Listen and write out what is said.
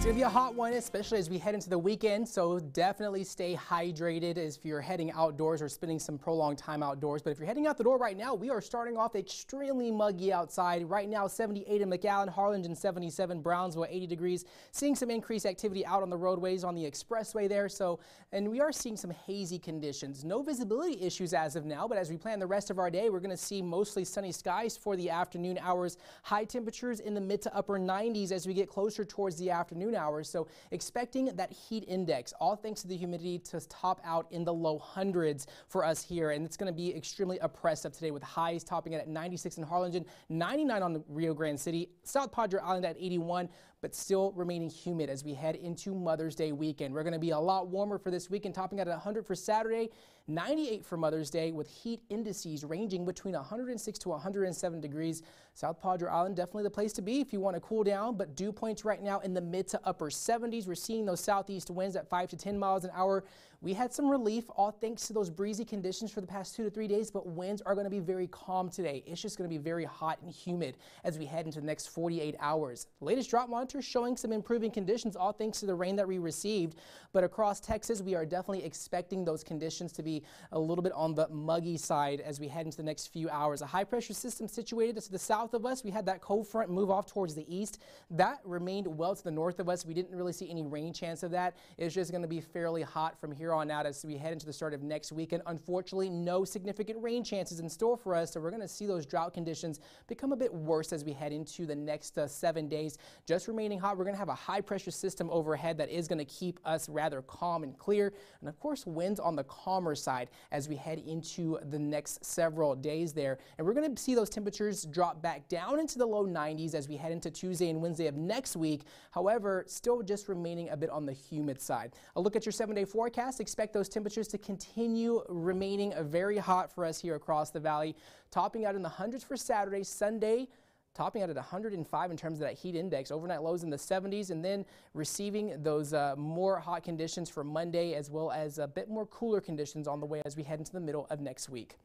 It's going to be a hot one, especially as we head into the weekend. So definitely stay hydrated if you're heading outdoors or spending some prolonged time outdoors. But if you're heading out the door right now, we are starting off extremely muggy outside. Right now, 78 in McAllen, Harlingen 77, Brownsville 80 degrees. Seeing some increased activity out on the roadways on the expressway there. So, and we are seeing some hazy conditions. No visibility issues as of now, but as we plan the rest of our day, we're going to see mostly sunny skies for the afternoon hours. High temperatures in the mid to upper 90s as we get closer towards the afternoon afternoon hours. So expecting that heat index, all thanks to the humidity, to top out in the low hundreds for us here. And it's going to be extremely oppressive today with highs topping at 96 in Harlingen, 99 on the Rio Grande City, South Padre Island at 81, but still remaining humid as we head into Mother's Day weekend. We're going to be a lot warmer for this weekend, topping out at 100 for Saturday, 98 for Mother's Day with heat indices ranging between 106 to 107 degrees. South Padre Island definitely the place to be if you want to cool down, but dew points right now in the mid to upper 70s. We're seeing those southeast winds at 5 to 10 miles an hour. We had some relief, all thanks to those breezy conditions for the past two to three days, but winds are going to be very calm today. It's just going to be very hot and humid as we head into the next 48 hours. Latest drought monitor showing some improving conditions, all thanks to the rain that we received. But across Texas, we are definitely expecting those conditions to be a little bit on the muggy side as we head into the next few hours. A high pressure system situated to the south of us. We had that cold front move off towards the east. That remained well to the north of us. We didn't really see any rain chance of that. It's just going to be fairly hot from here on out as we head into the start of next weekend. Unfortunately, no significant rain chances in store for us, so we're going to see those drought conditions become a bit worse as we head into the next uh, seven days. Just remaining hot, we're going to have a high pressure system overhead that is going to keep us rather calm and clear. And of course, winds on the calmer side as we head into the next several days there. And we're going to see those temperatures drop back down into the low 90s as we head into Tuesday and Wednesday of next week. However, still just remaining a bit on the humid side. A look at your seven day forecast expect those temperatures to continue remaining very hot for us here across the valley, topping out in the hundreds for Saturday, Sunday, topping out at 105 in terms of that heat index. Overnight lows in the 70s and then receiving those uh, more hot conditions for Monday as well as a bit more cooler conditions on the way as we head into the middle of next week.